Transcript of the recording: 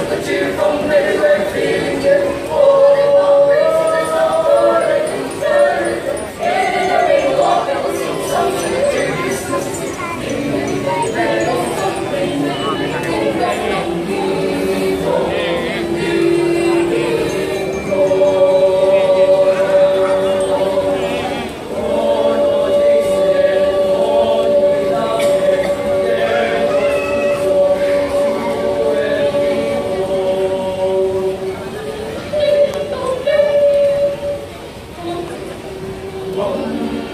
of a cheer from everywhere. Oh.